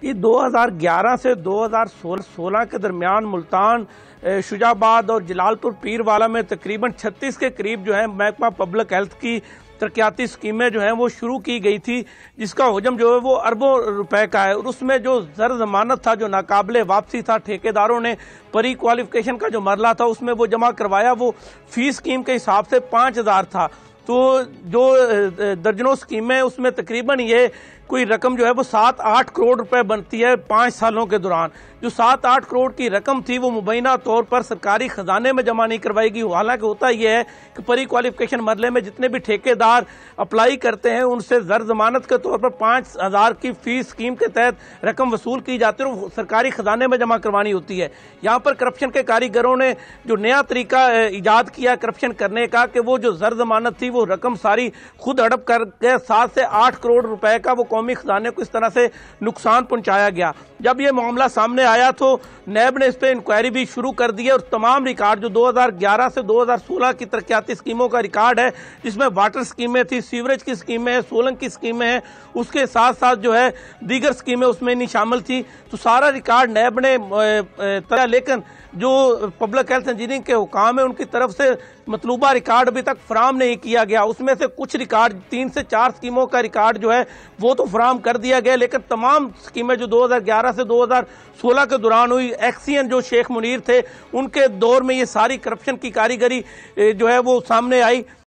کہ دو ہزار گیارہ سے دو ہزار سولہ کے درمیان ملتان شجاباد اور جلال پور پیر والا میں تقریباً چھتیس کے قریب جو ہے محکمہ پبلک ہیلتھ کی ترقیاتی سکیمیں جو ہیں وہ شروع کی گئی تھی، جس کا حجم جو ہے وہ اربوں روپے کا ہے۔ اور اس میں جو زر ضمانت تھا، جو ناقابل واپسی تھا، ٹھیکیداروں نے پری کوالیفکیشن کا جو مرلہ تھا، اس میں وہ جمع کروایا۔ وہ فی سکیم کے حساب سے پانچ ہزار تھا۔ تو جو درجنوں سکیمیں اس میں تقریباً یہ کوئی رقم جو ہے وہ سات آٹھ کروڑ روپے بنتی ہے پانچ سالوں کے دوران۔ جو سات آٹھ کروڑ کی رقم تھی وہ مبینہ طور پر سرکاری خزانے میں جمع نہیں کروائی گی حالانکہ ہوتا یہ ہے کہ پری کوالیفکیشن مرلے میں جتنے بھی ٹھیکے دار اپلائی کرتے ہیں، ان سے زر ضمانت کے طور پر پانچ ہزار کی فیس سکیم کے تحت رقم وصول کی جاتی ہے اور سرکاری خزانے میں جمع کروانی ہوتی ہے۔ یہاں پر کرپشن کے کاریگروں نے جو نیا طریقہ ایجاد کیا کرپشن کرنے کا کہ وہ جو زر ضمانت تھی وہ وہ رقم ساری خود ہڑپ کر کے سات سے آٹھ کروڑ روپے کا وہ قومی خزانے کو اس طرح سے نقصان پہنچایا گیا۔ جب یہ معاملہ سامنے آیا تو نیب نے اس پہ انکوائری بھی شروع کر دی ہے اور تمام ریکارڈ جو دو ہزار گیارہ سے دو ہزار سولہ کی ترقیاتی سکیموں کا ریکارڈ ہے، جس میں واٹر سکیمیں تھی، سیوریج کی سکیمیں ہیں سولنگ کی سکیمیں ہیں اس کے ساتھ ساتھ جو ہے دیگر سکیمیں اس میں نہیں شامل تھی تو سارا ریکارڈ نیب نے لیکن جو پبلک ہیلتھ انجینئرنگ کے حکام ہیں، ان کی طرف سے مطلوبہ ریکارڈ ابھی تک فرام نہیں کیا گیا۔ اس میں سے کچھ ریکارڈ، تین سے چار سکیموں کا ریکارڈ جو ہے، وہ تو فرام کر دیا گیا، لیکن تمام سکیمیں جو دو ہزار گیارہ سے دو ہزار سولہ کے دوران ہوئی ایکسین جو شیخ منیر تھے، ان کے دور میں یہ ساری کرپشن کی کاریگری جو ہے، وہ سامنے آئی۔